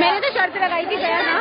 मैंने तो शर्त लगाई थी गया